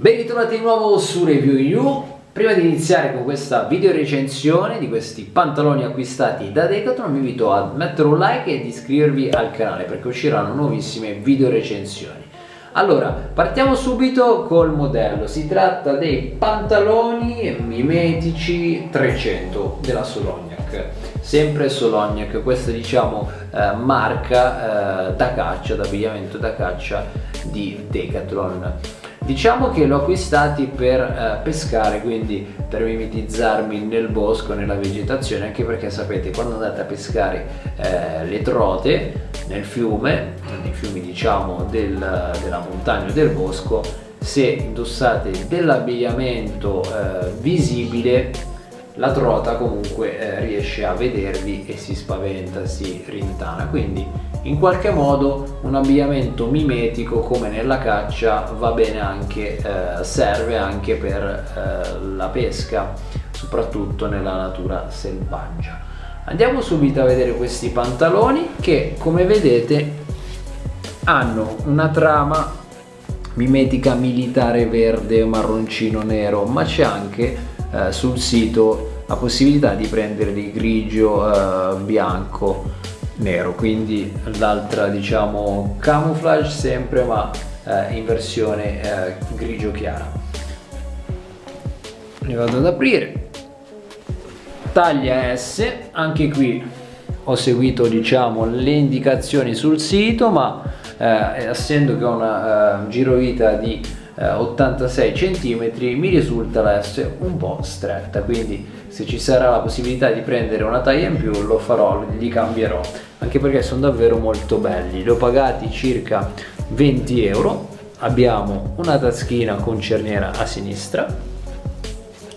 Ben ritrovati di nuovo su Review You. Prima di iniziare con questa video recensione di questi pantaloni acquistati da Decathlon vi invito a mettere un like ed iscrivervi al canale perché usciranno nuovissime video recensioni. Allora, partiamo subito col modello. Si tratta dei pantaloni mimetici 300 della Solognac. Sempre Solognac, questa diciamo eh, marca eh, da caccia, d'abbigliamento da caccia di Decathlon. Diciamo che l'ho acquistati per eh, pescare, quindi per mimetizzarmi nel bosco, nella vegetazione, anche perché sapete quando andate a pescare eh, le trote nel fiume, nei fiumi diciamo del, della montagna o del bosco, se indossate dell'abbigliamento eh, visibile la trota comunque eh, riesce a vedervi e si spaventa, si rintana. Quindi in qualche modo un abbigliamento mimetico come nella caccia va bene anche, eh, serve anche per eh, la pesca, soprattutto nella natura selvaggia. Andiamo subito a vedere questi pantaloni che come vedete hanno una trama mimetica militare verde marroncino nero ma c'è anche eh, sul sito la possibilità di prendere di grigio, eh, bianco, nero, quindi l'altra diciamo camouflage sempre ma eh, in versione eh, grigio chiara. Ne vado ad aprire. Taglia S, anche qui ho seguito diciamo le indicazioni sul sito ma eh, essendo che ho una uh, girovita di 86 cm mi risulta la S un po' stretta quindi se ci sarà la possibilità di prendere una taglia in più lo farò, li cambierò anche perché sono davvero molto belli. Li ho pagati circa 20 euro abbiamo una taschina con cerniera a sinistra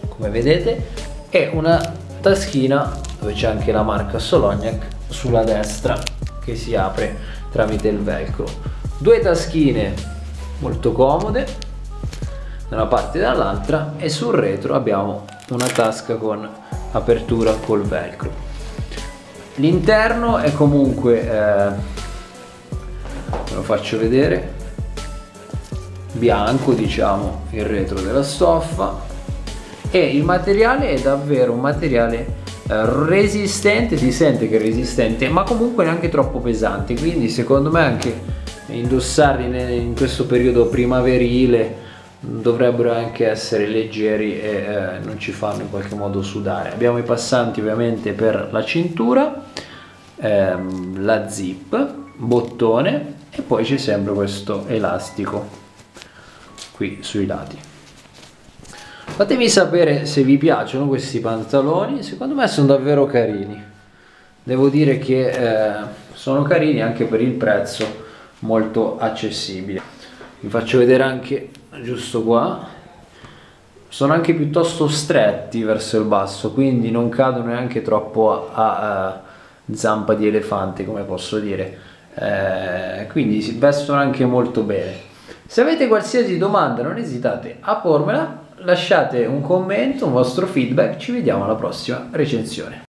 come vedete e una taschina dove c'è anche la marca Solognac sulla destra che si apre tramite il velcro. Due taschine molto comode da una parte e dall'altra e sul retro abbiamo una tasca con apertura col velcro. L'interno è comunque eh, ve lo faccio vedere bianco diciamo il retro della stoffa e il materiale è davvero un materiale eh, resistente si sente che è resistente ma comunque neanche troppo pesante quindi secondo me anche indossarli in questo periodo primaverile dovrebbero anche essere leggeri e eh, non ci fanno in qualche modo sudare. Abbiamo i passanti ovviamente per la cintura ehm, la zip bottone e poi c'è sempre questo elastico qui sui lati. Fatemi sapere se vi piacciono questi pantaloni. Secondo me sono davvero carini. Devo dire che eh, sono carini anche per il prezzo molto accessibile. Vi faccio vedere anche giusto qua. Sono anche piuttosto stretti verso il basso quindi non cadono neanche troppo a, a zampa di elefante come posso dire. Eh, quindi si vestono anche molto bene. Se avete qualsiasi domanda non esitate a pormela lasciate un commento un vostro feedback ci vediamo alla prossima recensione